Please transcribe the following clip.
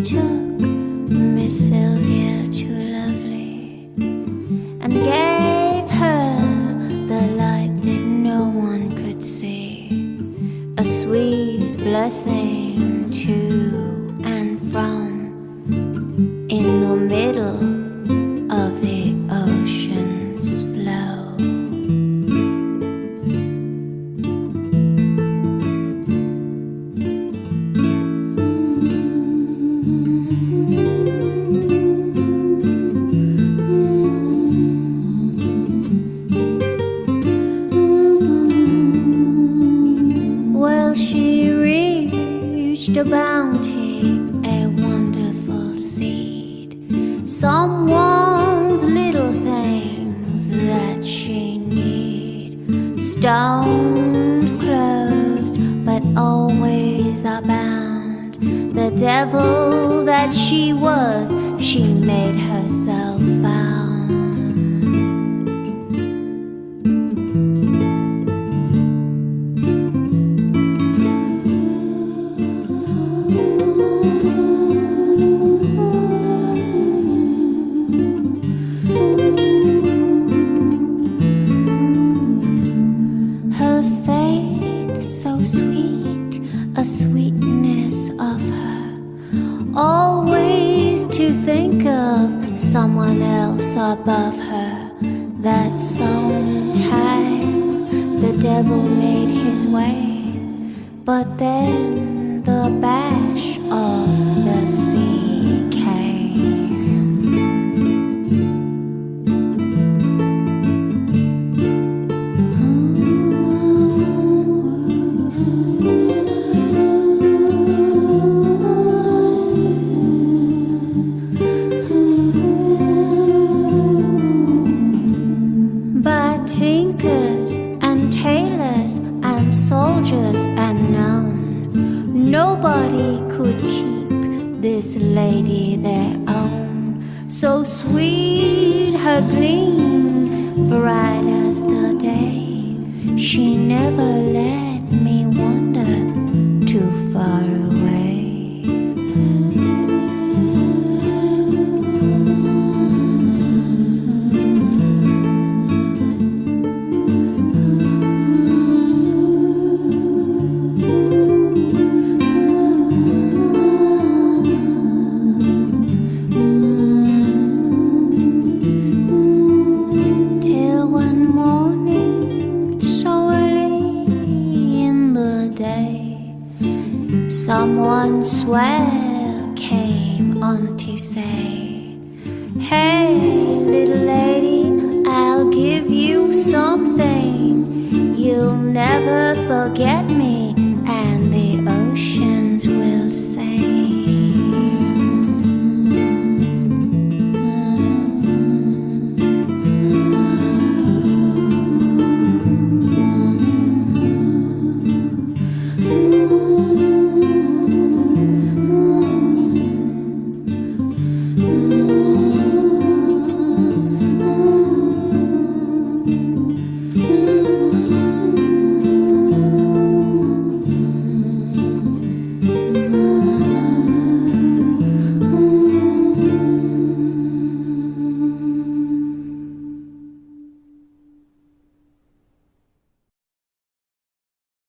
took Miss Sylvia to Lovely and gave her the light that no one could see. A sweet blessing to She reached a bounty, a wonderful seed. Someone's little things that she need. Stoned, closed, but always abound. The devil that she was, she made herself found. To think of someone else above her. That sometime the devil made his way, but then the bash soldiers and none, nobody could keep this lady their own. So sweet her gleam, bright as the day, she never let Someone swell came on to say, Hey, little lady, I'll give you something. You'll never forget me.